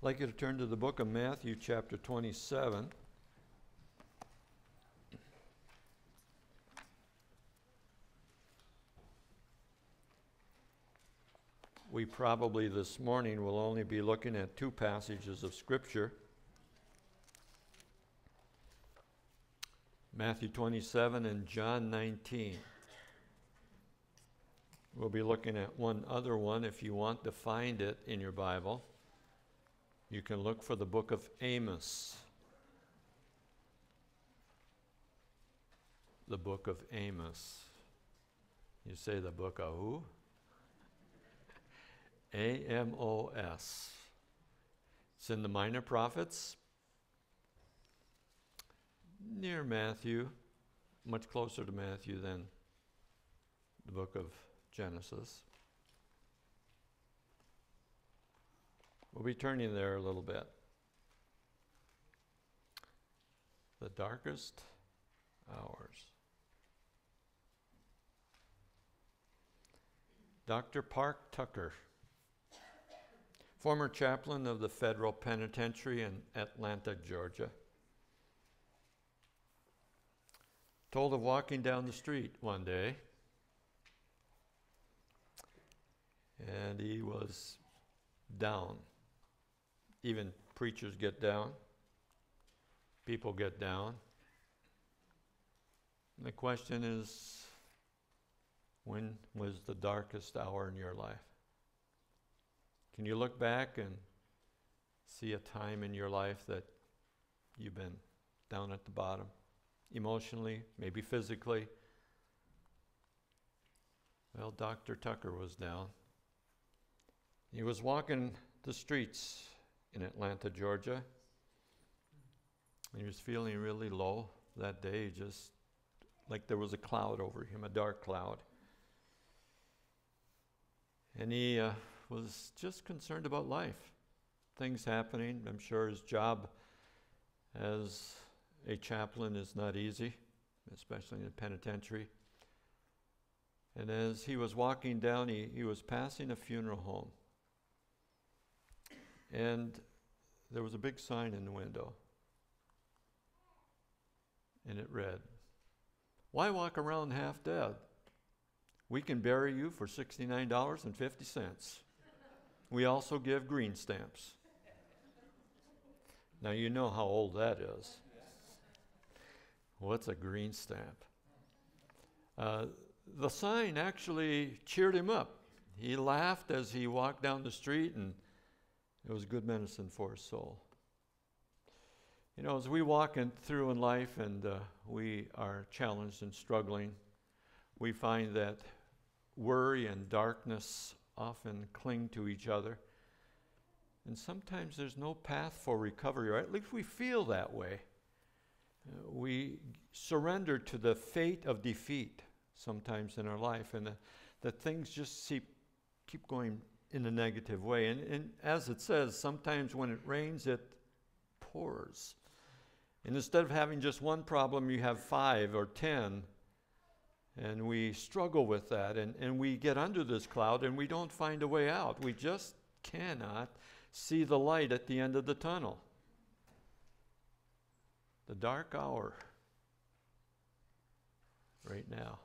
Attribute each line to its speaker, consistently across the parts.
Speaker 1: I'd like you to turn to the book of Matthew, chapter 27. We probably this morning will only be looking at two passages of Scripture. Matthew 27 and John 19. We'll be looking at one other one if you want to find it in your Bible. You can look for the book of Amos. The book of Amos. You say the book of who? A M O S. It's in the Minor Prophets, near Matthew, much closer to Matthew than the book of Genesis. We'll be turning there a little bit. The darkest hours. Dr. Park Tucker, former chaplain of the federal penitentiary in Atlanta, Georgia, told of walking down the street one day and he was down. Even preachers get down, people get down. The question is when was the darkest hour in your life? Can you look back and see a time in your life that you've been down at the bottom, emotionally, maybe physically? Well, Dr. Tucker was down. He was walking the streets in Atlanta, Georgia. And he was feeling really low that day, just like there was a cloud over him, a dark cloud. And he uh, was just concerned about life, things happening. I'm sure his job as a chaplain is not easy, especially in a penitentiary. And as he was walking down, he, he was passing a funeral home. And there was a big sign in the window. And it read, Why walk around half dead? We can bury you for $69.50. We also give green stamps. Now you know how old that is. What's a green stamp? Uh, the sign actually cheered him up. He laughed as he walked down the street and it was good medicine for his soul. You know, as we walk in, through in life and uh, we are challenged and struggling, we find that worry and darkness often cling to each other. And sometimes there's no path for recovery, or at least we feel that way. Uh, we surrender to the fate of defeat sometimes in our life, and that things just keep, keep going in a negative way. And, and as it says, sometimes when it rains, it pours. And instead of having just one problem, you have five or ten. And we struggle with that. And, and we get under this cloud and we don't find a way out. We just cannot see the light at the end of the tunnel. The dark hour right now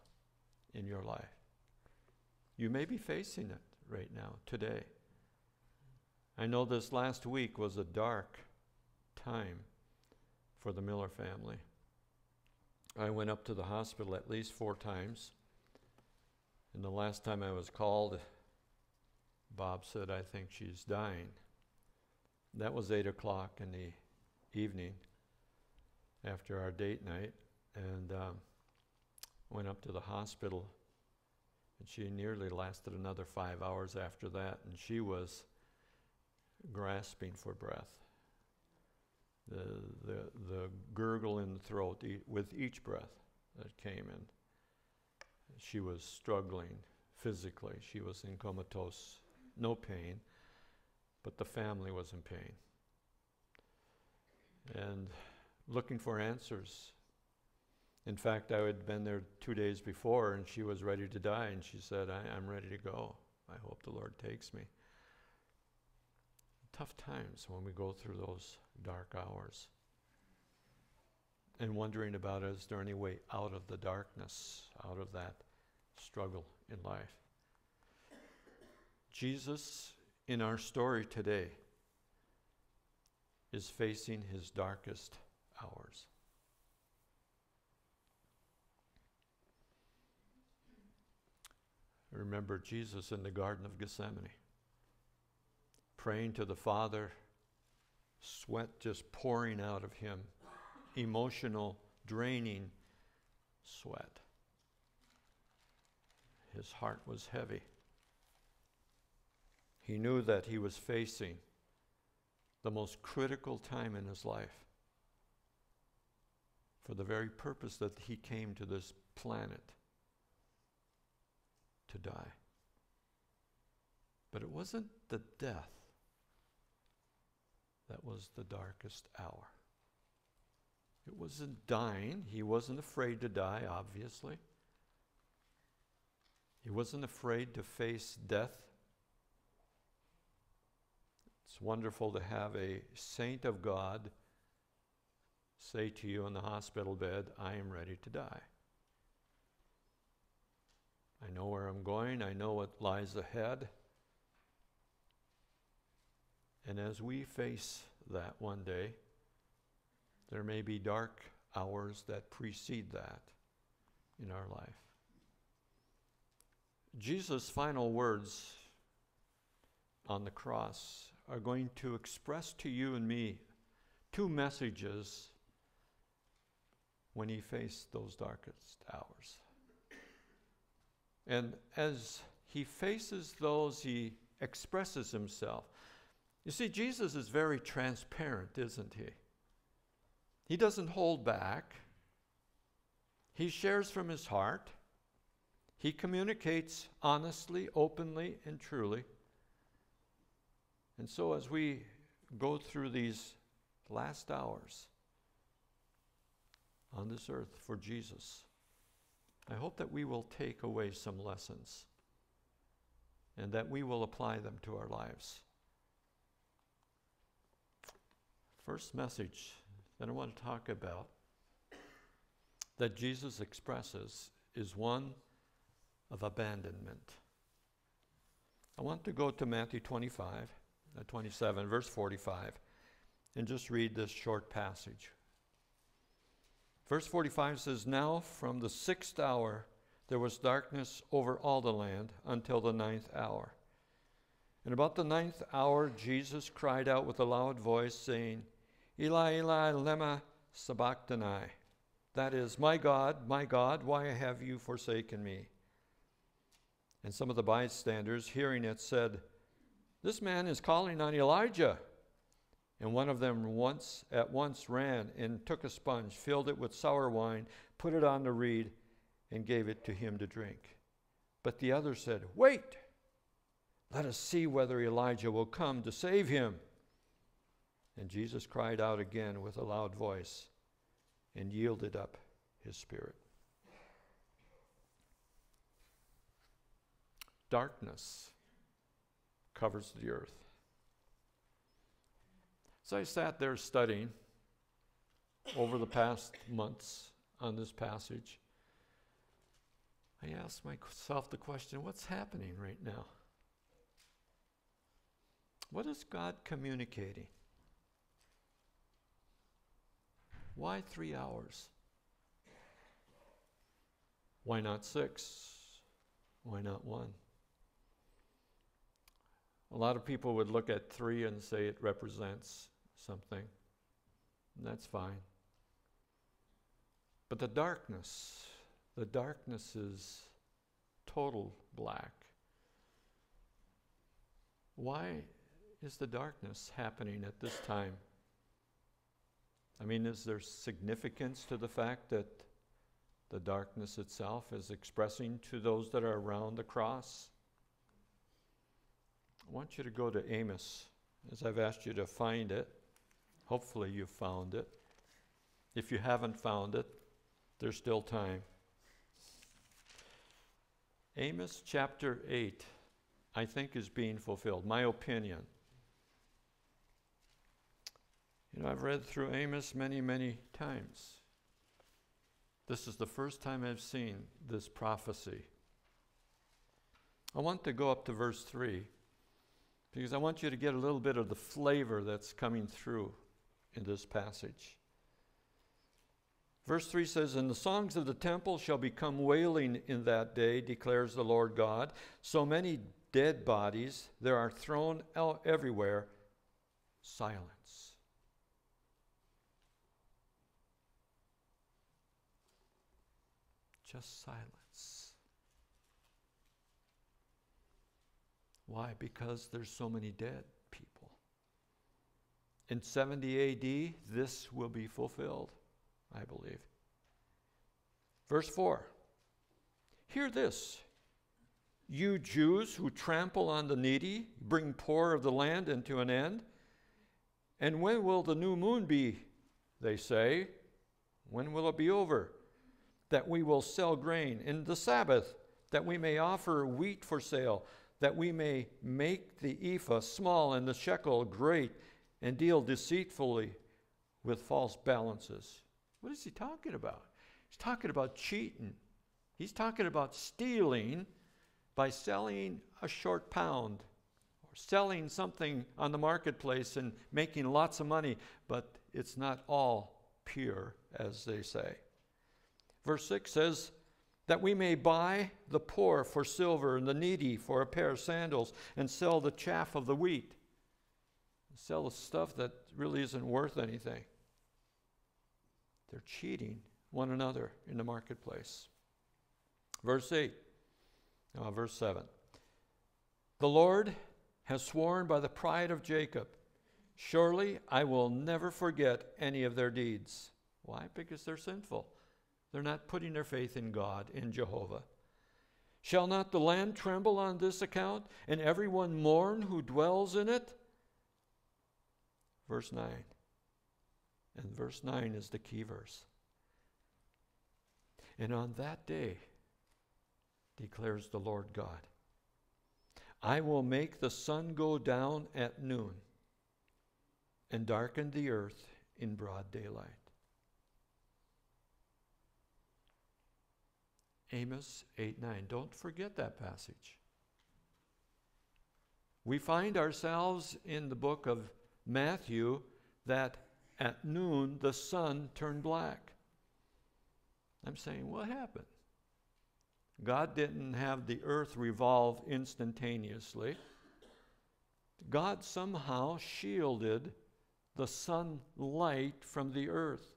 Speaker 1: in your life. You may be facing it right now, today. I know this last week was a dark time for the Miller family. I went up to the hospital at least four times. And the last time I was called, Bob said, I think she's dying. That was 8 o'clock in the evening after our date night. And um, went up to the hospital and she nearly lasted another five hours after that, and she was grasping for breath. The, the, the gurgle in the throat e- with each breath that came in. She was struggling physically. She was in comatose, no pain, but the family was in pain. And looking for answers in fact, I had been there two days before and she was ready to die, and she said, I, am ready to go. I hope the Lord takes me. tough times when we go through those dark hours. And wondering about is there any way out of the darkness, out of that struggle in life? Jesus, in our story today, is facing his darkest hours. Remember Jesus in the Garden of Gethsemane, praying to the Father, sweat just pouring out of him, emotional, draining sweat. His heart was heavy. He knew that he was facing the most critical time in his life for the very purpose that he came to this planet to die. But it wasn't the death that was the darkest hour. It wasn't dying. He wasn't afraid to die, obviously. He wasn't afraid to face death. It's wonderful to have a saint of God say to you in the hospital bed, I am ready to die. I know where I'm going, I know what lies ahead. And as we face that one day, there may be dark hours that precede that in our life. Jesus' final words on the cross are going to express to you and me two messages when he faced those darkest hours. And as he faces those, he expresses himself. You see, Jesus is very transparent, isn't he? He doesn't hold back. He shares from his heart. He communicates honestly, openly, and truly. And so, as we go through these last hours on this earth for Jesus, I hope that we will take away some lessons and that we will apply them to our lives. First message that I want to talk about that Jesus expresses is one of abandonment. I want to go to Matthew 25, uh, 27, verse 45, and just read this short passage. Verse 45 says, Now from the sixth hour there was darkness over all the land until the ninth hour. And about the ninth hour, Jesus cried out with a loud voice, saying, Eli, Eli, lema sabachthani. That is, My God, my God, why have you forsaken me? And some of the bystanders, hearing it, said, This man is calling on Elijah. And one of them once at once ran and took a sponge, filled it with sour wine, put it on the reed, and gave it to him to drink. But the other said, Wait, let us see whether Elijah will come to save him. And Jesus cried out again with a loud voice and yielded up his spirit. Darkness covers the earth. So I sat there studying over the past months on this passage. I asked myself the question what's happening right now? What is God communicating? Why three hours? Why not six? Why not one? A lot of people would look at three and say it represents something. That's fine. But the darkness, the darkness is total black. Why is the darkness happening at this time? I mean, is there significance to the fact that the darkness itself is expressing to those that are around the cross? I want you to go to Amos, as I've asked you to find it. Hopefully, you've found it. If you haven't found it, there's still time. Amos chapter 8, I think, is being fulfilled. My opinion. You know, I've read through Amos many, many times. This is the first time I've seen this prophecy. I want to go up to verse 3 because I want you to get a little bit of the flavor that's coming through in this passage. Verse 3 says, And the songs of the temple shall become wailing in that day, declares the Lord God. So many dead bodies there are thrown out everywhere. Silence. Just silence. Why? Because there's so many dead. In 70 AD, this will be fulfilled. I believe. Verse 4 Hear this, you Jews who trample on the needy, bring poor of the land into an end. And when will the new moon be? They say. When will it be over? That we will sell grain in the Sabbath, that we may offer wheat for sale, that we may make the ephah small and the shekel great, and deal deceitfully with false balances. What is he talking about? He's talking about cheating. He's talking about stealing by selling a short pound or selling something on the marketplace and making lots of money, but it's not all pure, as they say. Verse 6 says, that we may buy the poor for silver and the needy for a pair of sandals and sell the chaff of the wheat. Sell the stuff that really isn't worth anything. They're cheating one another in the marketplace. Verse 8, uh, verse 7. The Lord has sworn by the pride of Jacob, Surely I will never forget any of their deeds. Why? Because they're sinful. They're not putting their faith in God, in Jehovah. Shall not the land tremble on this account, and everyone mourn who dwells in it? Verse 9. And verse 9 is the key verse. And on that day, declares the Lord God, I will make the sun go down at noon and darken the earth in broad daylight. Amos 8 9. Don't forget that passage. We find ourselves in the book of Matthew that at noon, the sun turned black. I'm saying, what happened? God didn't have the earth revolve instantaneously. God somehow shielded the sunlight from the earth,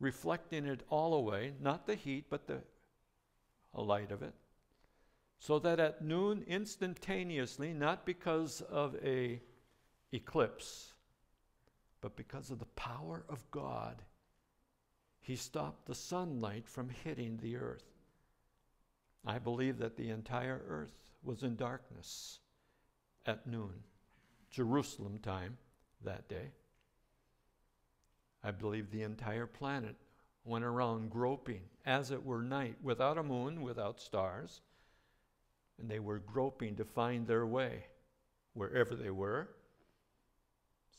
Speaker 1: reflecting it all away, not the heat, but the light of it. So that at noon, instantaneously, not because of a eclipse, but because of the power of God, he stopped the sunlight from hitting the earth. I believe that the entire earth was in darkness at noon, Jerusalem time that day. I believe the entire planet went around groping, as it were night, without a moon, without stars, and they were groping to find their way wherever they were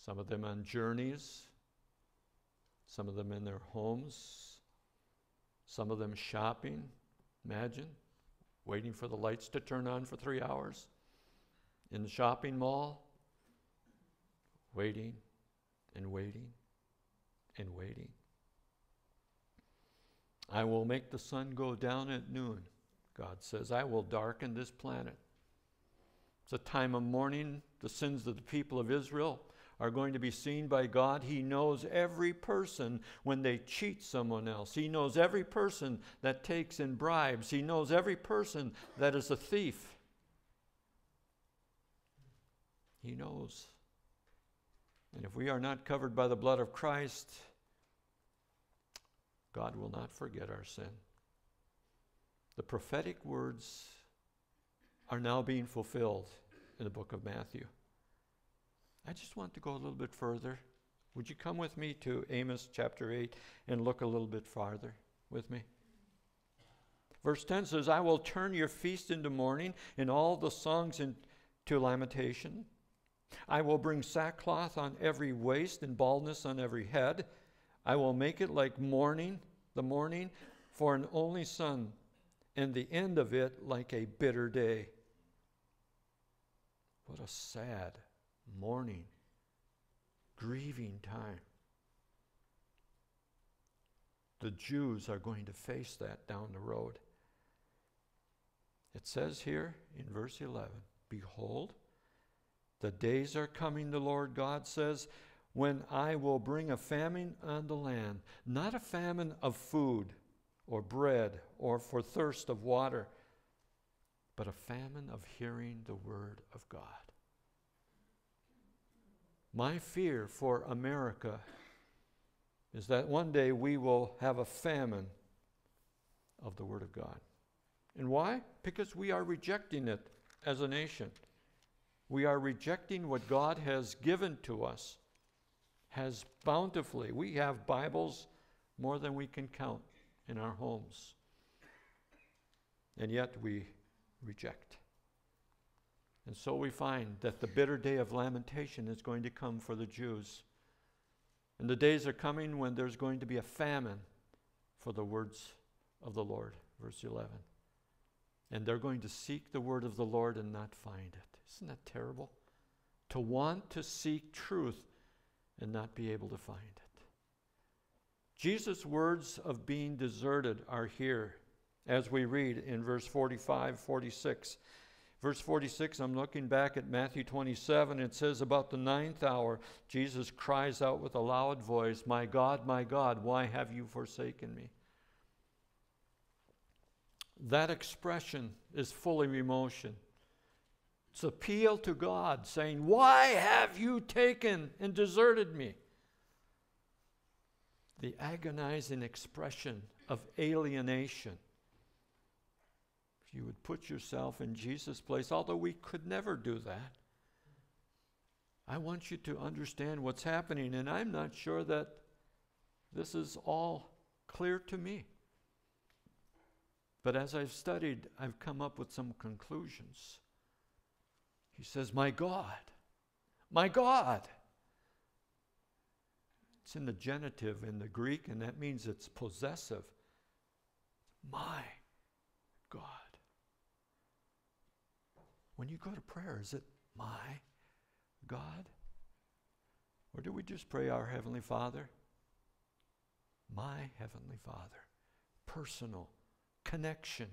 Speaker 1: some of them on journeys, some of them in their homes, some of them shopping. Imagine waiting for the lights to turn on for three hours in the shopping mall, waiting and waiting and waiting. I will make the sun go down at noon, God says. I will darken this planet. It's a time of mourning, the sins of the people of Israel are going to be seen by God. He knows every person when they cheat someone else. He knows every person that takes in bribes. He knows every person that is a thief. He knows. And if we are not covered by the blood of Christ, God will not forget our sin. The prophetic words are now being fulfilled in the book of Matthew. I just want to go a little bit further. Would you come with me to Amos chapter 8 and look a little bit farther with me? Verse 10 says, I will turn your feast into mourning and all the songs into lamentation. I will bring sackcloth on every waist and baldness on every head. I will make it like mourning, the morning for an only son, and the end of it like a bitter day. What a sad, mourning, grieving time. The Jews are going to face that down the road. It says here in verse 11 Behold, the days are coming, the Lord God says, when I will bring a famine on the land, not a famine of food or bread or for thirst of water, but a famine of hearing the word of God. My fear for America is that one day we will have a famine of the Word of God. And why? Because we are rejecting it as a nation. We are rejecting what God has given to us, has bountifully. We have Bibles more than we can count in our homes. And yet we reject. And so we find that the bitter day of lamentation is going to come for the Jews. And the days are coming when there's going to be a famine for the words of the Lord. Verse 11. And they're going to seek the word of the Lord and not find it. Isn't that terrible? To want to seek truth and not be able to find it. Jesus' words of being deserted are here as we read in verse 45, 46. Verse 46, I'm looking back at Matthew 27. It says, About the ninth hour, Jesus cries out with a loud voice, My God, my God, why have you forsaken me? That expression is full of emotion. It's appeal to God, saying, Why have you taken and deserted me? The agonizing expression of alienation you would put yourself in Jesus' place, although we could never do that. I want you to understand what's happening, and I'm not sure that this is all clear to me. But as I've studied, I've come up with some conclusions. He says, My God, my God. It's in the genitive in the Greek, and that means it's possessive. My God. When you go to prayer, is it my God? Or do we just pray our Heavenly Father? My Heavenly Father. Personal connection,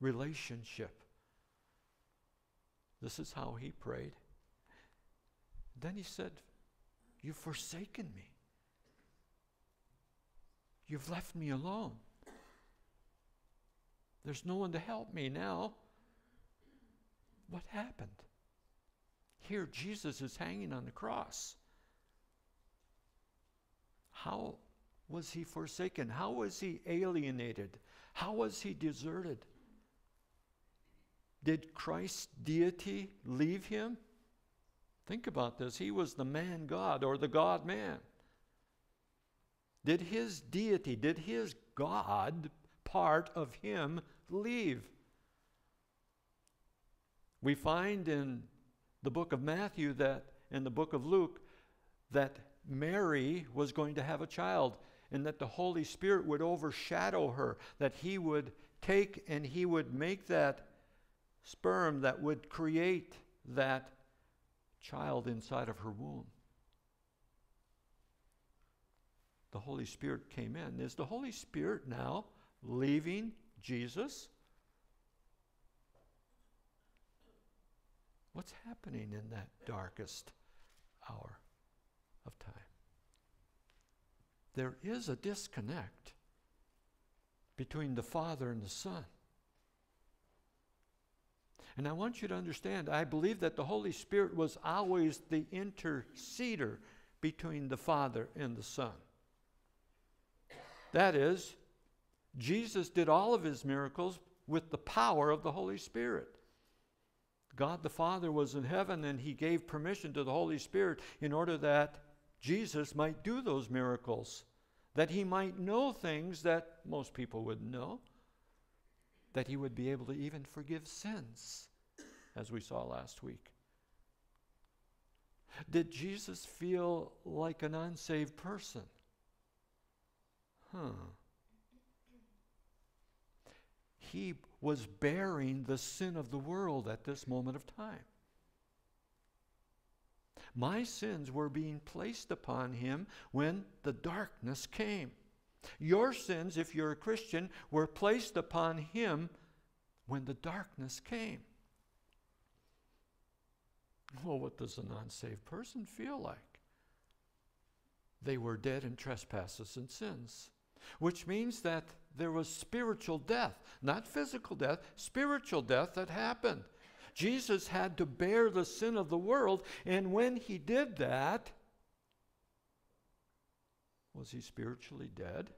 Speaker 1: relationship. This is how he prayed. Then he said, You've forsaken me. You've left me alone. There's no one to help me now. What happened? Here, Jesus is hanging on the cross. How was he forsaken? How was he alienated? How was he deserted? Did Christ's deity leave him? Think about this. He was the man God or the God man. Did his deity, did his God part of him leave? We find in the book of Matthew that, in the book of Luke, that Mary was going to have a child and that the Holy Spirit would overshadow her, that He would take and He would make that sperm that would create that child inside of her womb. The Holy Spirit came in. Is the Holy Spirit now leaving Jesus? What's happening in that darkest hour of time? There is a disconnect between the Father and the Son. And I want you to understand, I believe that the Holy Spirit was always the interceder between the Father and the Son. That is, Jesus did all of his miracles with the power of the Holy Spirit. God the Father was in heaven and he gave permission to the Holy Spirit in order that Jesus might do those miracles, that he might know things that most people wouldn't know, that he would be able to even forgive sins, as we saw last week. Did Jesus feel like an unsaved person? Huh. He was bearing the sin of the world at this moment of time. My sins were being placed upon him when the darkness came. Your sins, if you're a Christian, were placed upon him when the darkness came. Well, what does an unsaved person feel like? They were dead in trespasses and sins, which means that there was spiritual death, not physical death, spiritual death that happened. Jesus had to bear the sin of the world, and when he did that, was he spiritually dead?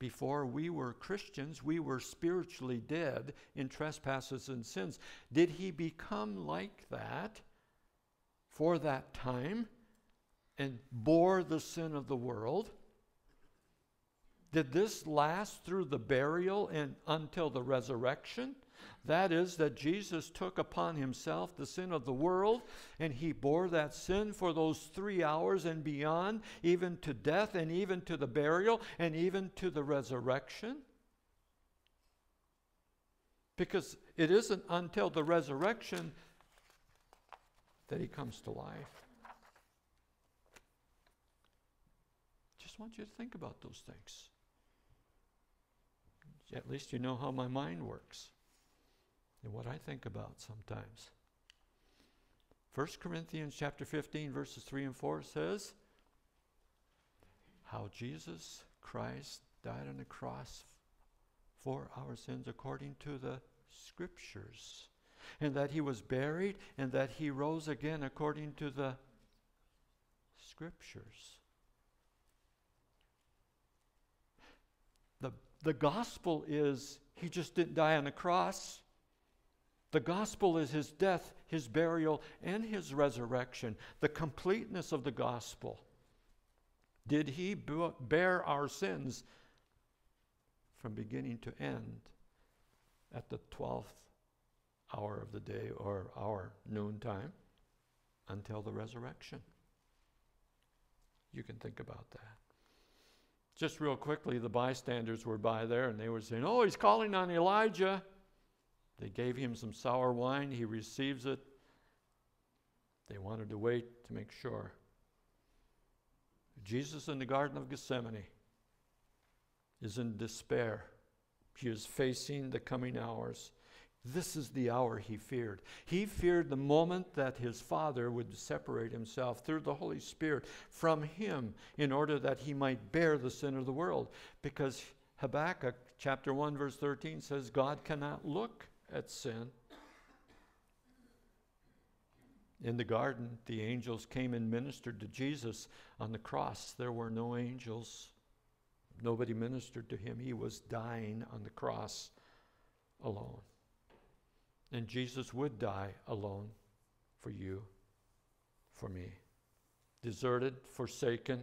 Speaker 1: Before we were Christians, we were spiritually dead in trespasses and sins. Did he become like that for that time and bore the sin of the world? Did this last through the burial and until the resurrection? That is, that Jesus took upon himself the sin of the world, and he bore that sin for those three hours and beyond, even to death, and even to the burial, and even to the resurrection. Because it isn't until the resurrection that he comes to life. Want you to think about those things. At least you know how my mind works and what I think about sometimes. 1 Corinthians chapter 15 verses 3 and 4 says how Jesus Christ died on the cross for our sins according to the scriptures and that he was buried and that he rose again according to the scriptures. The, the gospel is he just didn't die on the cross. The gospel is his death, his burial, and his resurrection, the completeness of the gospel. Did he bear our sins from beginning to end at the 12th hour of the day or our noontime until the resurrection? You can think about that. Just real quickly, the bystanders were by there and they were saying, Oh, he's calling on Elijah. They gave him some sour wine. He receives it. They wanted to wait to make sure. Jesus in the Garden of Gethsemane is in despair. He is facing the coming hours. This is the hour he feared. He feared the moment that his Father would separate himself through the Holy Spirit from him in order that he might bear the sin of the world. Because Habakkuk chapter 1, verse 13 says, God cannot look at sin. In the garden, the angels came and ministered to Jesus on the cross. There were no angels. Nobody ministered to him. He was dying on the cross alone. And Jesus would die alone for you, for me. Deserted, forsaken.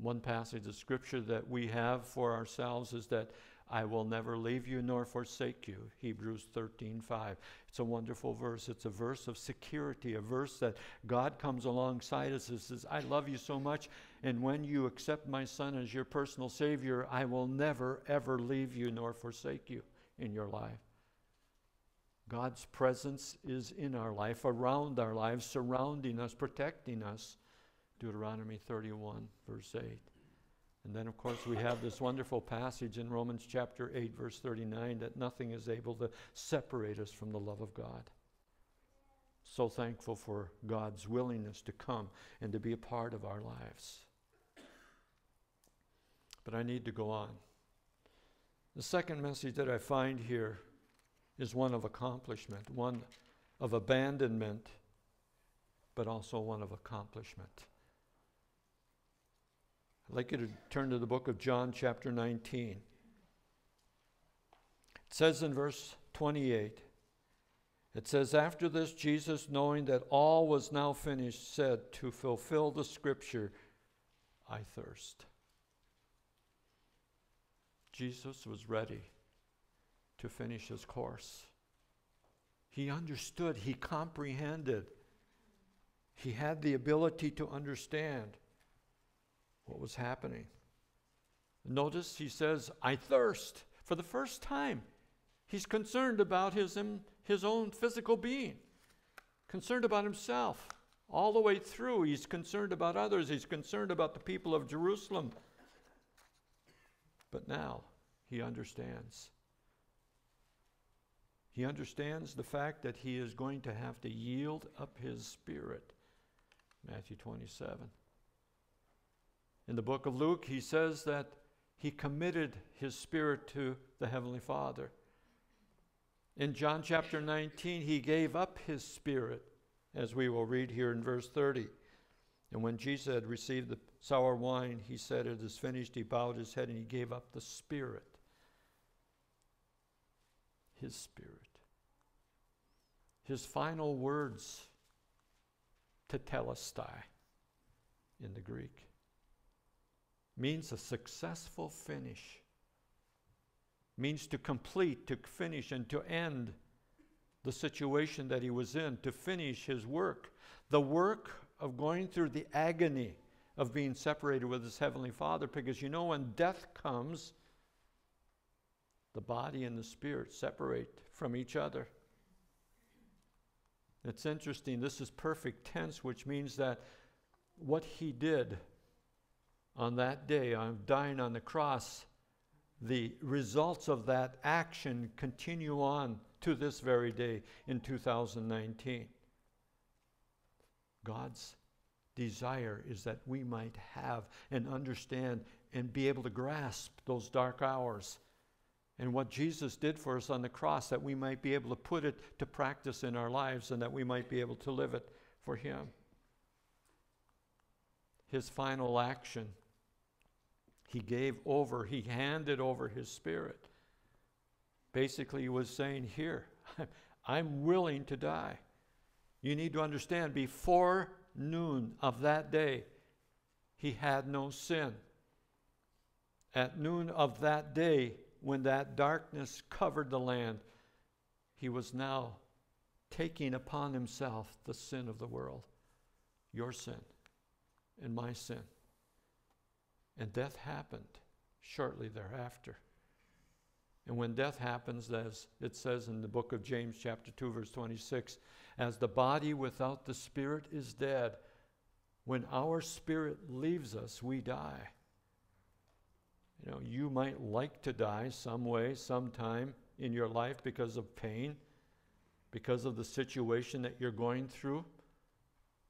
Speaker 1: One passage of scripture that we have for ourselves is that I will never leave you nor forsake you. Hebrews 13, 5. It's a wonderful verse. It's a verse of security, a verse that God comes alongside us and says, I love you so much. And when you accept my son as your personal Savior, I will never, ever leave you nor forsake you in your life. God's presence is in our life, around our lives, surrounding us, protecting us. Deuteronomy 31, verse 8. And then, of course, we have this wonderful passage in Romans chapter 8, verse 39 that nothing is able to separate us from the love of God. So thankful for God's willingness to come and to be a part of our lives. But I need to go on. The second message that I find here is one of accomplishment, one of abandonment, but also one of accomplishment. I'd like you to turn to the book of John, chapter 19. It says in verse 28, it says, After this, Jesus, knowing that all was now finished, said, To fulfill the scripture, I thirst. Jesus was ready to finish his course. He understood, he comprehended, he had the ability to understand what was happening. Notice he says, I thirst. For the first time, he's concerned about his, his own physical being, concerned about himself. All the way through, he's concerned about others, he's concerned about the people of Jerusalem. But now he understands. He understands the fact that he is going to have to yield up his spirit. Matthew 27. In the book of Luke, he says that he committed his spirit to the Heavenly Father. In John chapter 19, he gave up his spirit, as we will read here in verse 30. And when Jesus had received the sour wine, he said, It is finished. He bowed his head and he gave up the spirit. His spirit. His final words, tetelestai in the Greek means a successful finish, means to complete, to finish, and to end the situation that he was in, to finish his work. The work of going through the agony of being separated with his heavenly Father, because you know, when death comes, the body and the spirit separate from each other. It's interesting, this is perfect tense, which means that what he did on that day, on dying on the cross, the results of that action continue on to this very day in 2019. God's desire is that we might have and understand and be able to grasp those dark hours and what Jesus did for us on the cross, that we might be able to put it to practice in our lives and that we might be able to live it for Him. His final action he gave over, he handed over his spirit. Basically, he was saying, Here, I'm willing to die. You need to understand, before noon of that day, he had no sin. At noon of that day, when that darkness covered the land, he was now taking upon himself the sin of the world, your sin and my sin. And death happened shortly thereafter. And when death happens, as it says in the book of James, chapter 2, verse 26, as the body without the spirit is dead, when our spirit leaves us, we die. You know, you might like to die some way, sometime in your life because of pain, because of the situation that you're going through,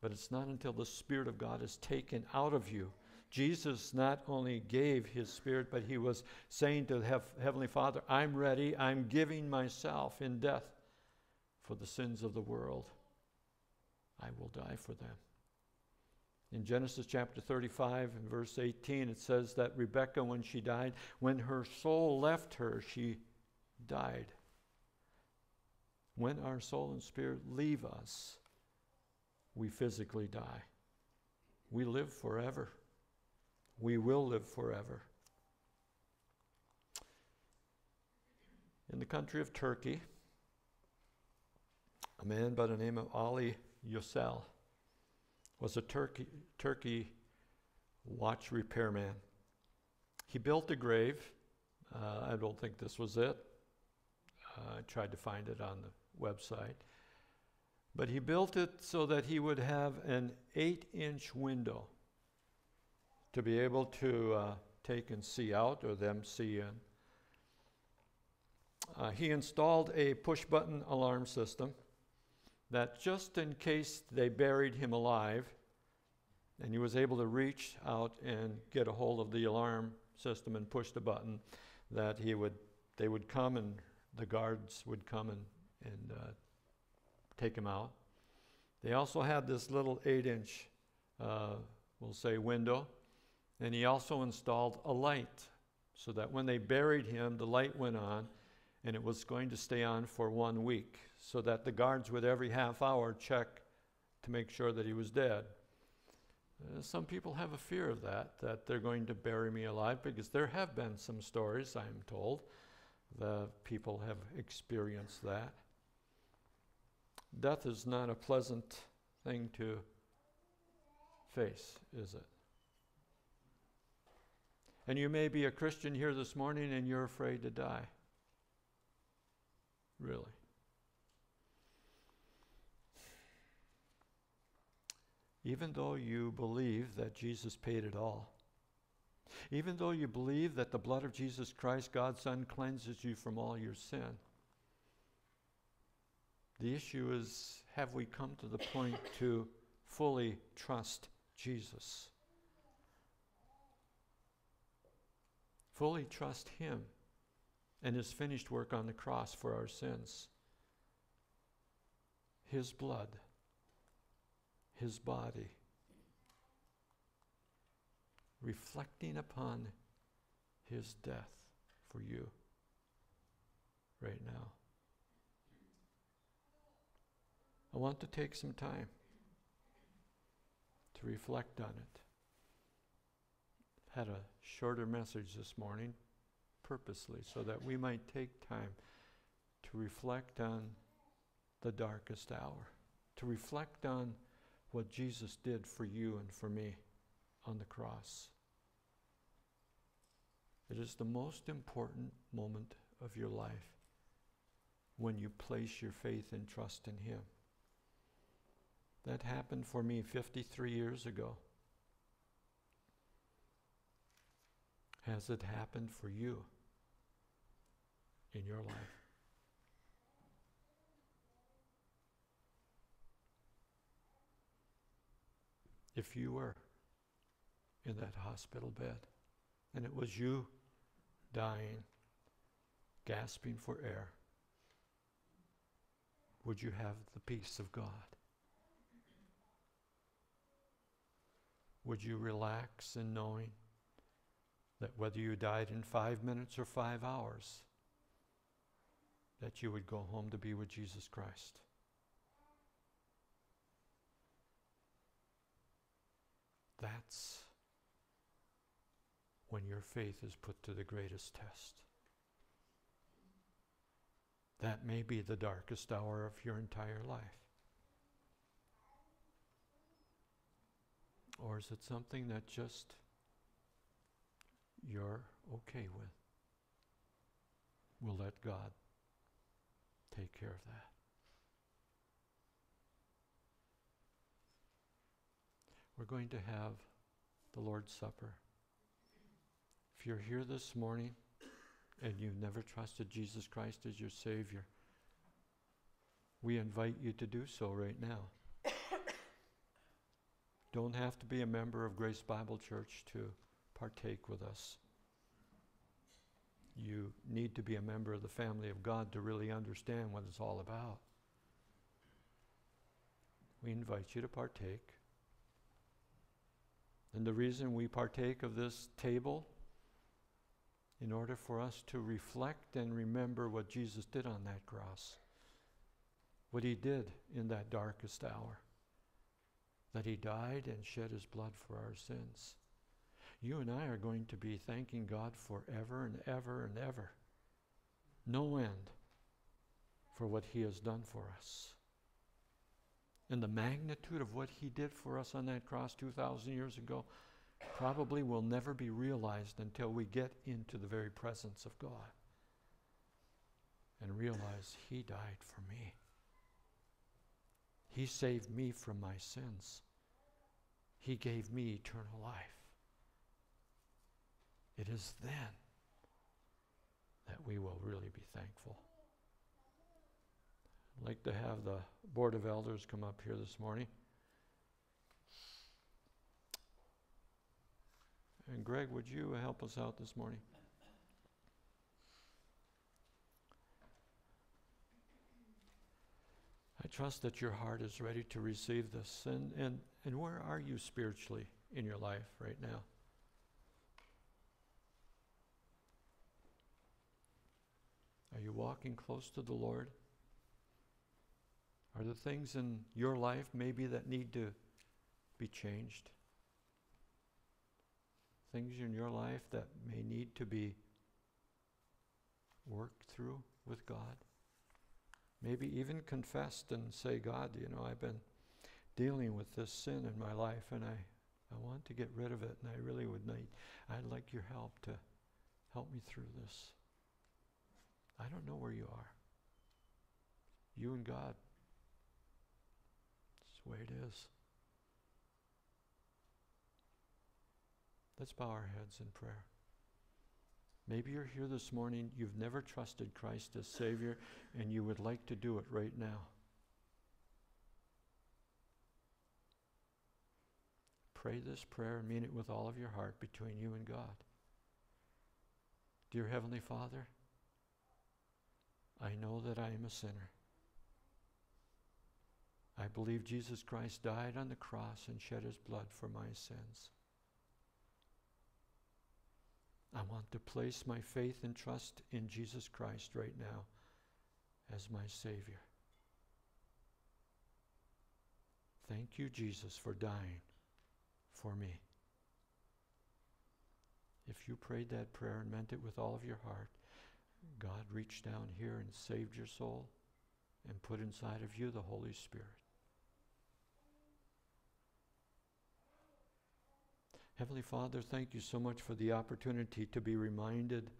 Speaker 1: but it's not until the Spirit of God is taken out of you Jesus not only gave his spirit, but he was saying to the Heavenly Father, I'm ready, I'm giving myself in death for the sins of the world. I will die for them. In Genesis chapter 35 and verse 18, it says that Rebekah, when she died, when her soul left her, she died. When our soul and spirit leave us, we physically die. We live forever we will live forever. In the country of Turkey, a man by the name of Ali Yosel was a Turkey, Turkey watch repairman. He built a grave. Uh, I don't think this was it. Uh, I tried to find it on the website. But he built it so that he would have an eight inch window to be able to uh, take and see out or them see in. Uh, he installed a push button alarm system that just in case they buried him alive, and he was able to reach out and get a hold of the alarm system and push the button, that he would, they would come and the guards would come and, and uh, take him out. They also had this little eight inch, uh, we'll say, window and he also installed a light so that when they buried him, the light went on and it was going to stay on for one week so that the guards would every half hour check to make sure that he was dead. Uh, some people have a fear of that, that they're going to bury me alive because there have been some stories, I'm told, that people have experienced that. Death is not a pleasant thing to face, is it? And you may be a Christian here this morning and you're afraid to die. Really. Even though you believe that Jesus paid it all, even though you believe that the blood of Jesus Christ, God's Son, cleanses you from all your sin, the issue is have we come to the point to fully trust Jesus? Fully trust Him and His finished work on the cross for our sins. His blood, His body, reflecting upon His death for you right now. I want to take some time to reflect on it. Had a shorter message this morning purposely so that we might take time to reflect on the darkest hour, to reflect on what Jesus did for you and for me on the cross. It is the most important moment of your life when you place your faith and trust in Him. That happened for me 53 years ago. Has it happened for you in your life? If you were in that hospital bed and it was you dying, gasping for air, would you have the peace of God? Would you relax in knowing that whether you died in five minutes or five hours, that you would go home to be with Jesus Christ? That's when your faith is put to the greatest test. That may be the darkest hour of your entire life. Or is it something that just you're okay with? We'll let God take care of that. We're going to have the Lord's Supper. If you're here this morning and you've never trusted Jesus Christ as your Savior, we invite you to do so right now don't have to be a member of Grace Bible Church to partake with us. You need to be a member of the family of God to really understand what it's all about. We invite you to partake. And the reason we partake of this table, in order for us to reflect and remember what Jesus did on that cross, what he did in that darkest hour that he died and shed his blood for our sins. You and I are going to be thanking God forever and ever and ever. No end for what he has done for us. And the magnitude of what he did for us on that cross 2,000 years ago probably will never be realized until we get into the very presence of God and realize he died for me. He saved me from my sins. He gave me eternal life. It is then that we will really be thankful. I'd like to have the Board of Elders come up here this morning. And Greg, would you help us out this morning? I trust that your heart is ready to receive this. And, and, and where are you spiritually in your life right now? Are you walking close to the Lord? Are there things in your life maybe that need to be changed? Things in your life that may need to be worked through with God? Maybe even confessed and say, God, you know, I've been dealing with this sin in my life and I, I want to get rid of it and I really would need, I'd like your help to help me through this. I don't know where you are. You and God. It's the way it is. Let's bow our heads in prayer. Maybe you're here this morning, you've never trusted Christ as Savior, and you would like to do it right now. Pray this prayer and mean it with all of your heart between you and God. Dear Heavenly Father, I know that I am a sinner. I believe Jesus Christ died on the cross and shed his blood for my sins. I want to place my faith and trust in Jesus Christ right now as my Savior. Thank you, Jesus, for dying for me. If you prayed that prayer and meant it with all of your heart, God reached down here and saved your soul and put inside of you the Holy Spirit. Heavenly Father, thank you so much for the opportunity to be reminded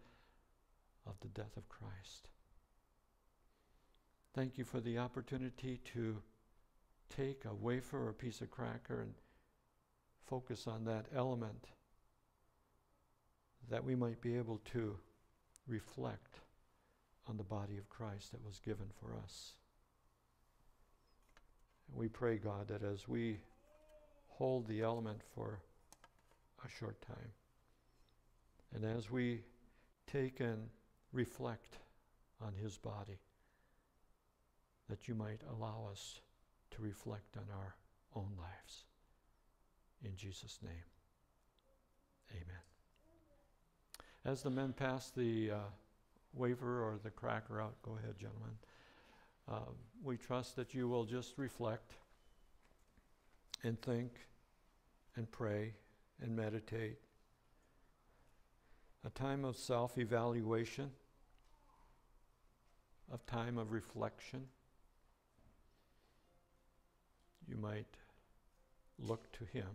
Speaker 1: of the death of Christ. Thank you for the opportunity to take a wafer or a piece of cracker and focus on that element that we might be able to reflect on the body of Christ that was given for us. And we pray, God, that as we hold the element for a short time, and as we take and reflect on his body, that you might allow us to reflect on our own lives. In Jesus' name, amen. As the men pass the uh, wafer or the cracker out, go ahead, gentlemen. Uh, we trust that you will just reflect and think and pray and meditate. A time of self evaluation, a time of reflection. You might look to Him